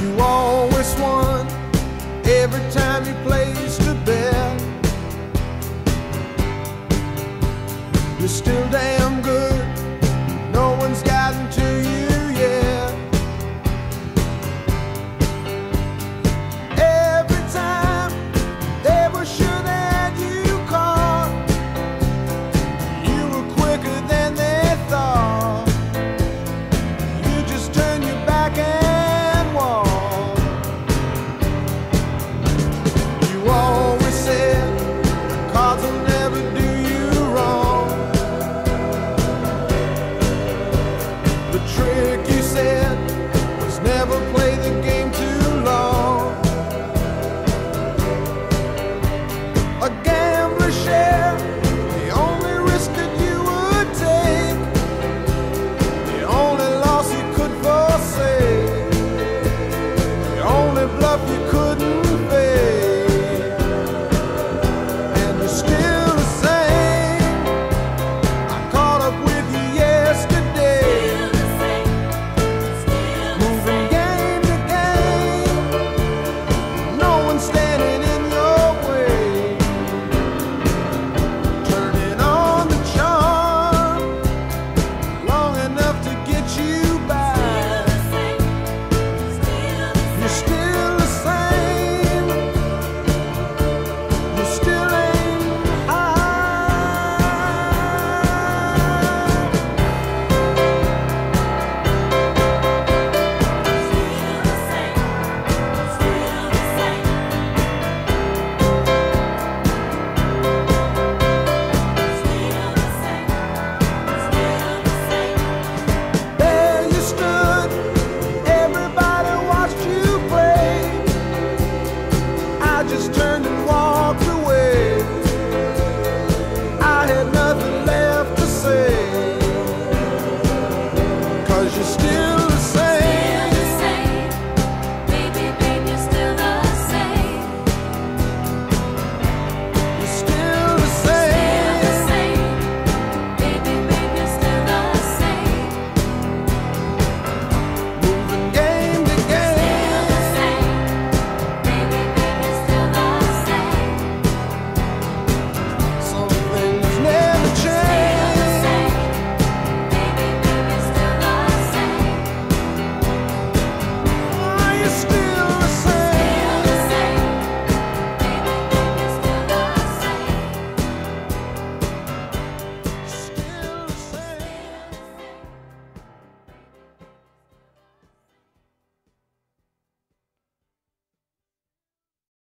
You always won every time you placed the bet. You're still down. never play the game.